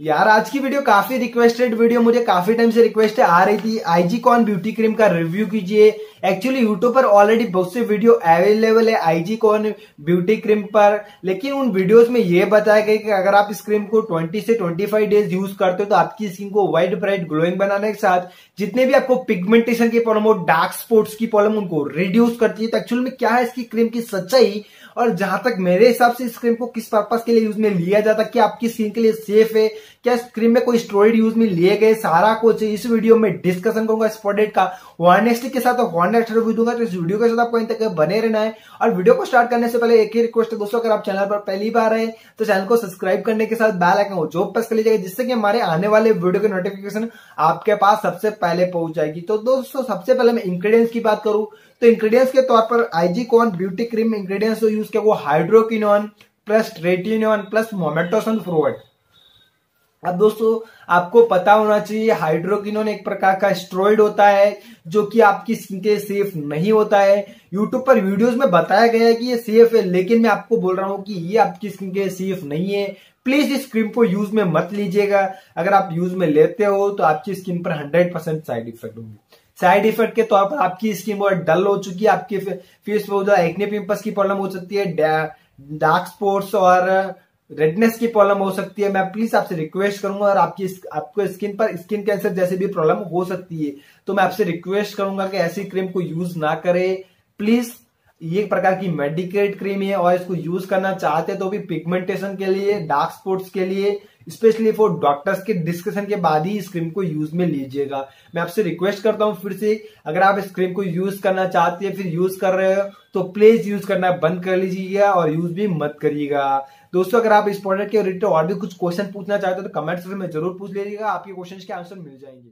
यार, आज की वीडियो काफ़ी रिक्वेस्टेड वीडियो मुझे काफ़ी टाइम से रिक्वेस्ट आ रही थी आईजी कॉन ब्यूटी क्रीम का रिव्यू कीजिए। एक्चुअली यूट्यूब पर ऑलरेडी बहुत से वीडियो अवेलेबल है आईजी कॉन ब्यूटी क्रीम पर। लेकिन उन वीडियोस में यह बताया गया कि अगर आप इस क्रीम को 20 से 25 डेज़ यूज़ करते हो तो आपकी स्किन को वाइट ब्राइट ग्लोइंग बनाने के साथ जितने भी आपको पिगमेंटेशन की प्रॉब्लम हो डार्क स्पॉट्स की प्रॉब्लम उनको रिड्यूस करती है। तो एक्चुअल में क्या है इसकी क्रीम की सच्चाई? और जहाँ तक मेरे हिसाब से इस क्रीम को किस पर्पज के लिए यूज़ में लिया जाता क्या आपकी स्किन के लिए सेफ़ है? क्या इस क्रीम में कोई स्टोरेड यूज़ में लिए गए? सारा कुछ इस वीडियो में डिस्कशन करूँगा इस प्रोडक्ट का। वन के साथ वन रिव्यू दूँगा तो इस वीडियो के साथ आपको इन तक बने रहना है। और वीडियो को स्टार्ट करने से पहले एक ही रिक्वेस्ट है दोस्तों, अगर आप चैनल पर पहली बार है तो चैनल को सब्सक्राइब करने के साथ बैल आइकन को जो प्रेस कर लीजिएगा, जिससे कि हमारे आने वाले वीडियो के नोटिफिकेशन आपके पास सबसे पहले पहुँच जाएगी। तो दोस्तों, सबसे पहले मैं इंग्रेडिएंट्स की बात करूँ तो इंग्रेडिएंट्स के तौर पर आईजी कॉन ब्यूटी क्रीम इंग्रेडिएंट्स जो यूज़ किया, वो hydroquinone plus tretinoin plus mometasone furoate अब दोस्तों, आपको पता होना चाहिए हाइड्रोकिनोन एक प्रकार का स्ट्रॉइड होता है, जो कि आपकी स्किन के सेफ़ नहीं होता है। यूट्यूब पर वीडियोस में बताया गया है कि ये सेफ़ है, लेकिन मैं आपको बोल रहा हूँ कि ये आपकी स्किन के सेफ़ नहीं है। प्लीज़ इस क्रीम को यूज़ में मत लीजिएगा। अगर आप यूज़ में लेते हो तो आपकी स्किन पर हंड्रेड परसेंट साइड इफ़ेक्ट होंगे। साइड इफ़ेक्ट के तौर पर आपकी स्किन बहुत डल हो चुकी है, आपके फेस पर एक्ने पिंपल्स की प्रॉब्लम हो सकती है डार्क स्पॉट्स और रेडनेस की प्रॉब्लम हो सकती है। मैं प्लीज़ आपसे रिक्वेस्ट करूँगा और आपकी आपको स्किन पर स्किन कैंसर जैसे भी प्रॉब्लम हो सकती है। तो मैं आपसे रिक्वेस्ट करूँगा कि ऐसी क्रीम को यूज़ ना करें। प्लीज़ ये प्रकार की मेडिकेट क्रीम है और इसको यूज़ करना चाहते हैं तो भी पिगमेंटेशन के लिए डार्क स्पॉट्स के लिए स्पेशली फॉर डॉक्टर्स के डिस्कशन के बाद ही इस क्रीम को यूज़ में लीजिएगा। मैं आपसे रिक्वेस्ट करता हूँ फिर से, अगर आप इस क्रीम को यूज़ करना चाहते हैं, फिर यूज़ कर रहे हो तो प्लीज़ यूज़ करना बंद कर लीजिएगा और यूज़ भी मत करिएगा। दोस्तों, अगर आप इस प्रोडक्ट के रिलेटेड और भी कुछ क्वेश्चन पूछना चाहते हो तो कमेंट्स में ज़रूर पूछ लीजिएगा। आपके क्वेश्चन के आंसर मिल जाएँगे।